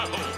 Stop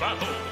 battle.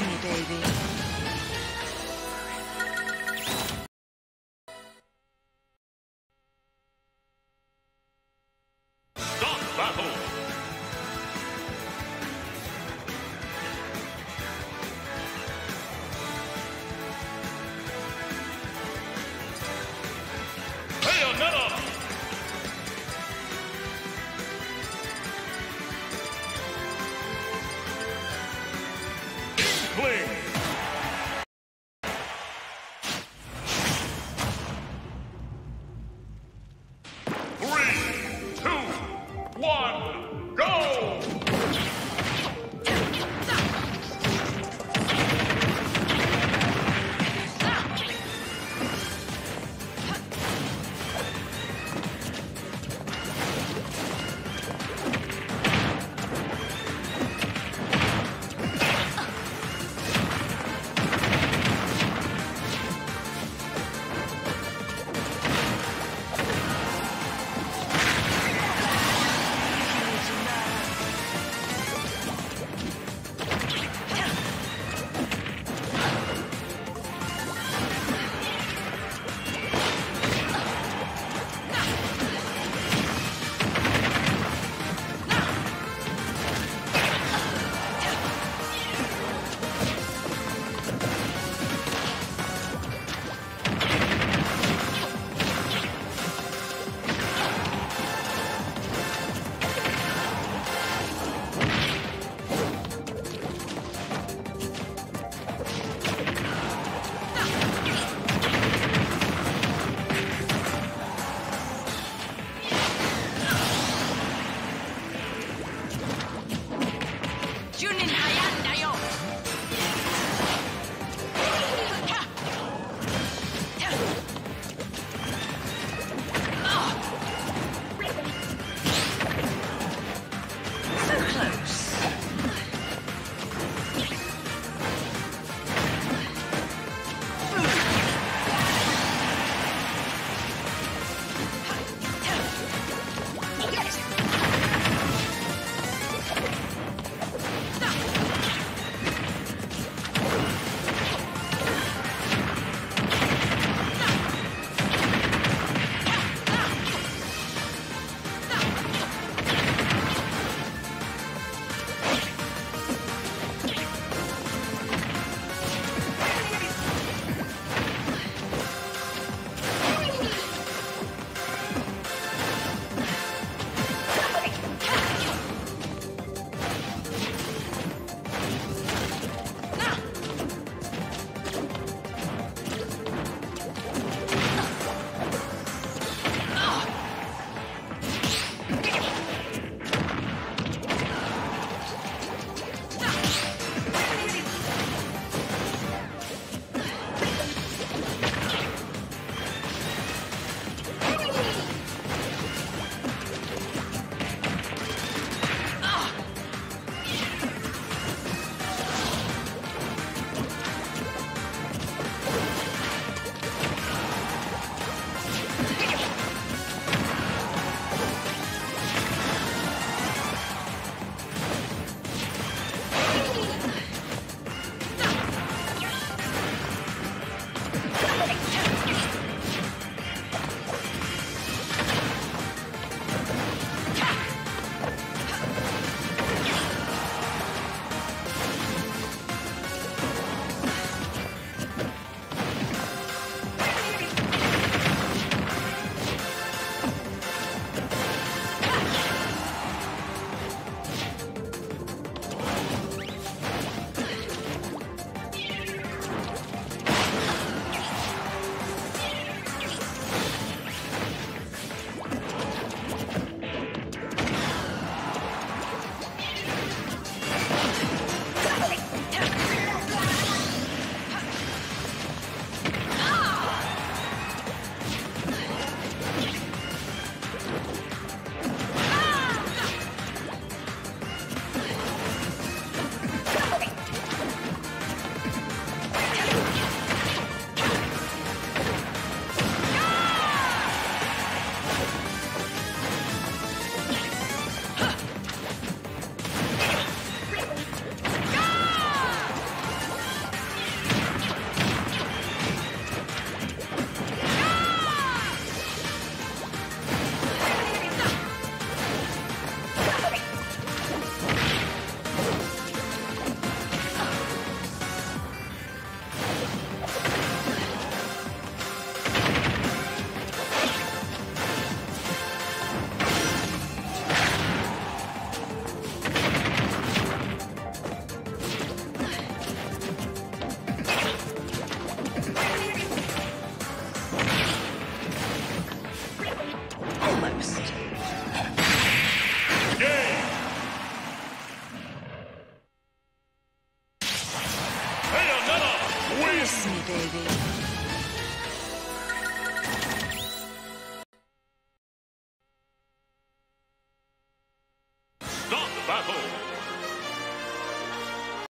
me, baby.